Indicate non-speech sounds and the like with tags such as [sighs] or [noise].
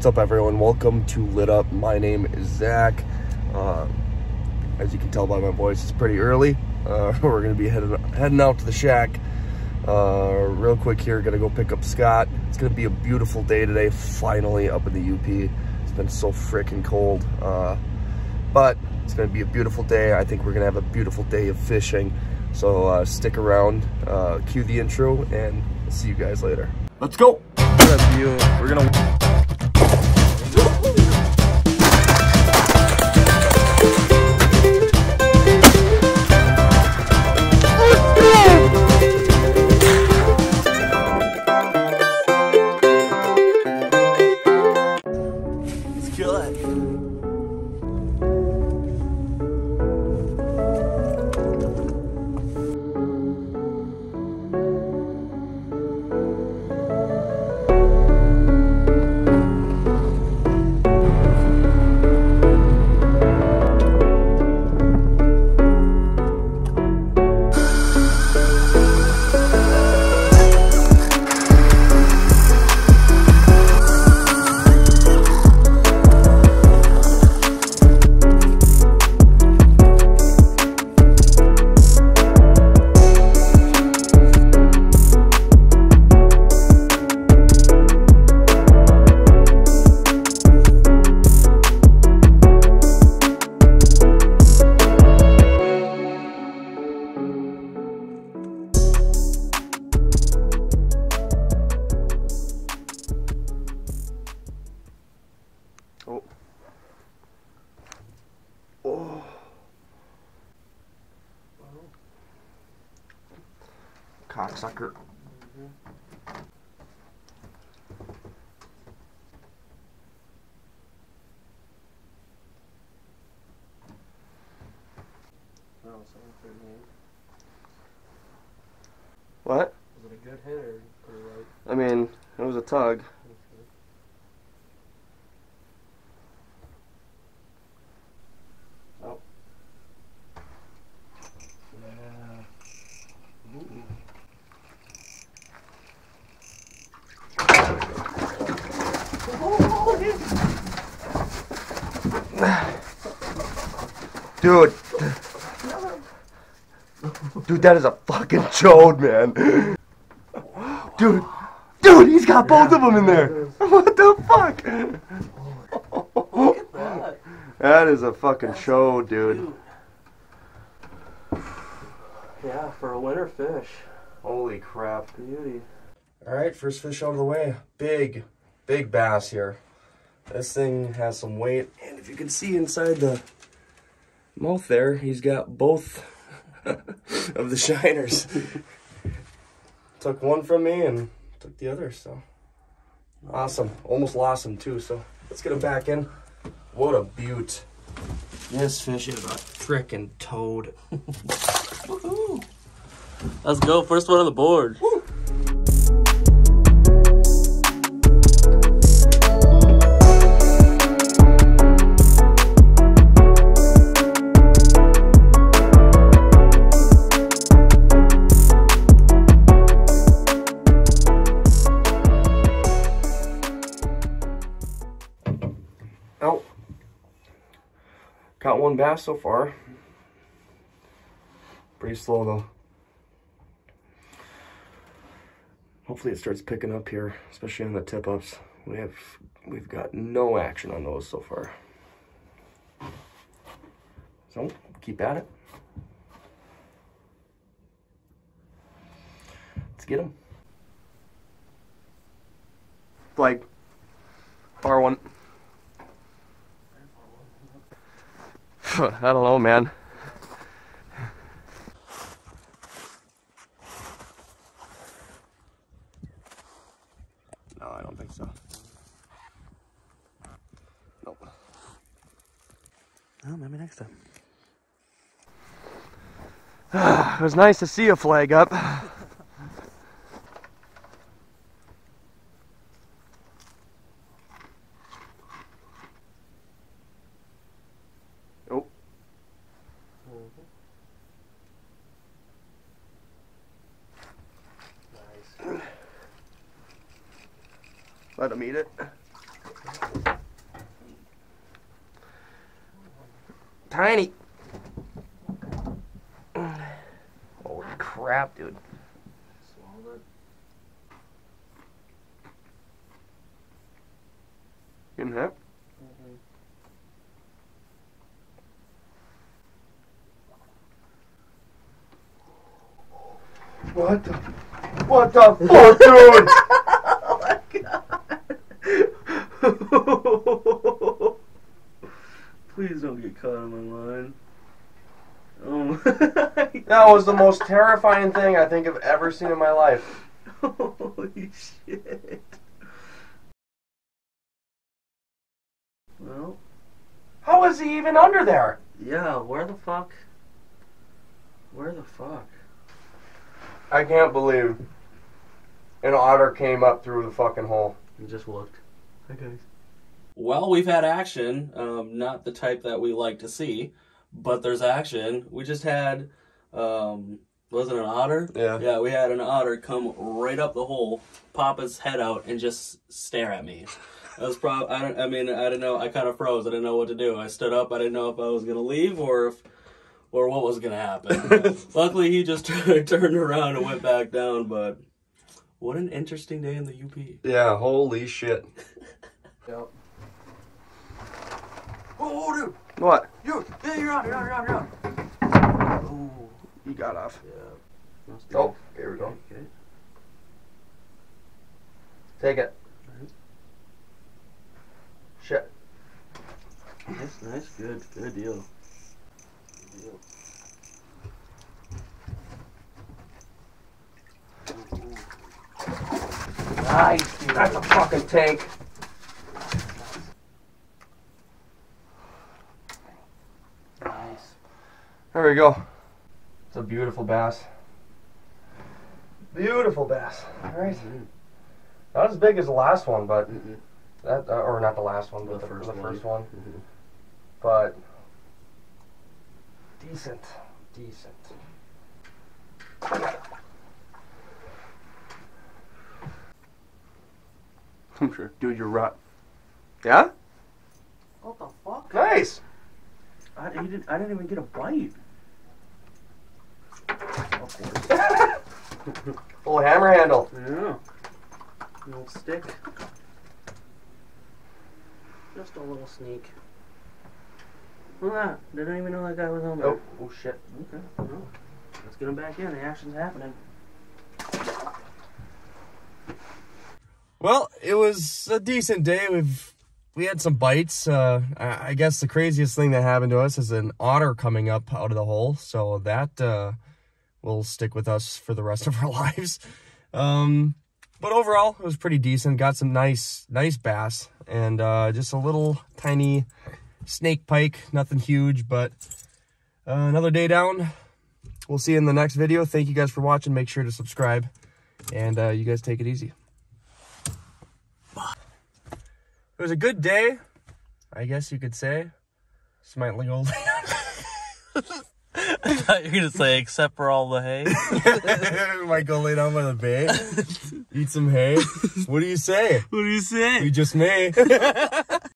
What's up, everyone? Welcome to Lit Up. My name is Zach. Uh, as you can tell by my voice, it's pretty early. Uh, [laughs] we're gonna be heading heading out to the shack. Uh, real quick here, gonna go pick up Scott. It's gonna be a beautiful day today. Finally up in the UP. It's been so freaking cold, uh, but it's gonna be a beautiful day. I think we're gonna have a beautiful day of fishing. So uh, stick around, uh, cue the intro, and see you guys later. Let's go. We're gonna. Let's Oh. Oh. Cocksucker. What? Was it a good hit or, or like? I mean, it was a tug. Oh. Yeah. Dude. Dude, that is a fucking chode, man. Dude. Dude, he's got both of them in there. What the fuck? Look at that. That is a fucking show, dude. Yeah, for a winter fish. Holy crap. Beauty. All right, first fish out of the way. Big, big bass here. This thing has some weight. And if you can see inside the mouth there, he's got both [laughs] of the shiners. [laughs] took one from me and took the other, so. Awesome. Almost lost him too, so let's get him back in. What a beaut. This fish is a frickin' toad. Woohoo! [laughs] Let's go. First one on the board. Oh. Got one bass so far. Pretty slow though. Hopefully it starts picking up here, especially on the tip ups. We have we've got no action on those so far. So keep at it. Let's get them. Like, Far one. I don't know, man. No, I don't think so. Nope. Oh, maybe next time. [sighs] it was nice to see a flag up. Let them eat it. Tiny. Holy crap, dude. In that? What the? What the fuck, dude? [laughs] [laughs] Please don't get caught on my line. Oh. [laughs] That was the most terrifying thing I think I've ever seen in my life. Holy shit. Well, How is he even under there? yeah, where the fuck? Where the fuck? I can't believe an otter came up through the fucking hole. He just looked. Hi guys. Well, we've had action. Um, not the type that we like to see, but there's action. We just had, um, was it an otter? Yeah. Yeah, we had an otter come right up the hole, pop his head out, and just stare at me. I was prob. I don't. I mean, I didn't know. I kind of froze. I didn't know what to do. I stood up. I didn't know if I was gonna leave or if, or what was gonna happen. [laughs] Luckily, he just [laughs] turned around and went back down. But what an interesting day in the UP. Yeah, holy shit. [laughs] Yep. Oh, dude. What? You, yeah, you're on, you're on, you're on, you're on. Oh, You got off. yeah. Must be. Oh, here we go. Okay. Take it. Shit. Nice, nice, good, good deal. Good deal. Nice, dude. That's a fucking tank. Nice. There we go. It's a beautiful bass. Beautiful bass. All right. Mhm. Not as big as the last one, but Mhm. that uh, or not the last one, but The the, first the one. first one. Mhm. But decent, decent. I'm sure. Dude, you're right. Yeah? What the fuck? Nice. I, he didn't, I didn't even get a bite. Of course. Full hammer handle. Yeah. No stick. Just a little sneak. Look at that. Didn't even know that guy was on there. Oh, oh shit. Okay. Well, let's get him back in. The action's happening. Well, it was a decent day. We've we had some bites. Uh, I, guess the craziest thing that happened to us is an otter coming up out of the hole. So that uh, will stick with us for the rest of our [laughs] lives. Um, but overall, it was pretty decent. Got some nice nice bass and uh, just a little tiny snake pike. Nothing huge, but uh, another day down. We'll see you in the next video. Thank you guys for watching. Make sure to subscribe, and uh, you guys take it easy. It was a good day, I guess you could say. Slightly old. [laughs] I thought you were gonna say, except for all the hay. [laughs] Might go lay down by the bay, [laughs] eat some hay. What do you say? what do you say? You just may.